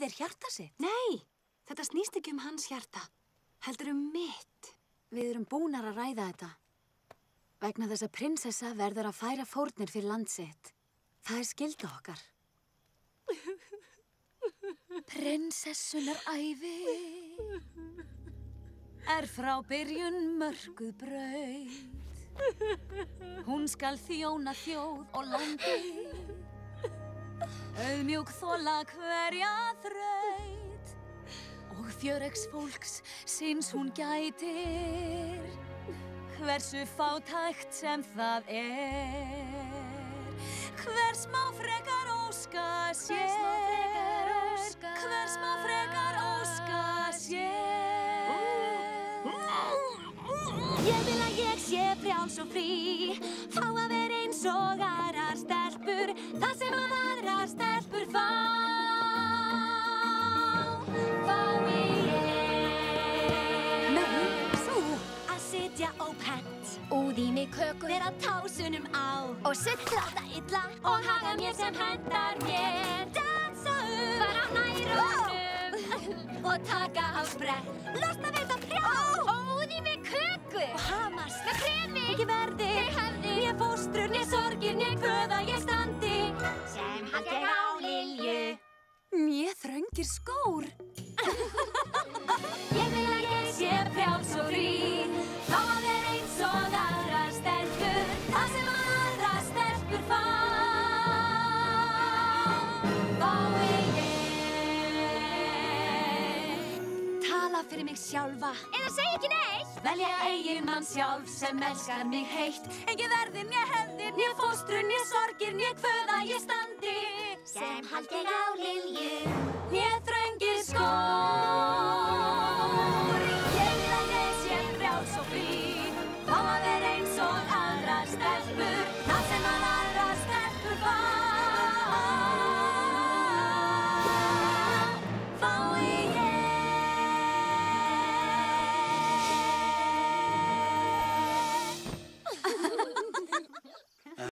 gefið þér hjarta sitt? Nei, þetta snýst ekki um hans hjarta. Heldur um mitt. Við erum búnar að ræða þetta. Vegna þess að prinsessa verður að færa fórnir fyrir landsitt. Það er skilda okkar. Prinsessunar æfi er frá byrjun mörguð braut. Hún skal þjóna þjóð og landi, auðmjúk þóla hverja þraut og fjöregs fólks síns hún gætir, hversu fátækt sem það er. Hvers má frekar óska sér, hvers má frekar óska sér. Ég vil að ég sé frjáls og frí Fá að vera eins og aðrar stelpur Það sem að aðrar stelpur fá Fái ég Nei, þú! Að sitja ópent Úð í mig kökur Vera tásunum á Og sullráta illa Og haga mér sem hendar mér Dansa um Fara nærunum Og taka á sprett Losna við það frjá Og úð í mig kökur Og hamast með kremi. Ekki verði Mér þröngir skór. Ég vil að ég sé frjáls og frí Fá að vera eins og aðrar stelpur Það sem aðrar stelpur fá Fái ég Tala fyrir mig sjálfa. Eða segi ekki neitt Velja eigin mann sjálf sem elskar mig heitt. Engi verði, né hefðir, né fóstrur, né sorgir, né kvöða ég standi Sem haldi á lilju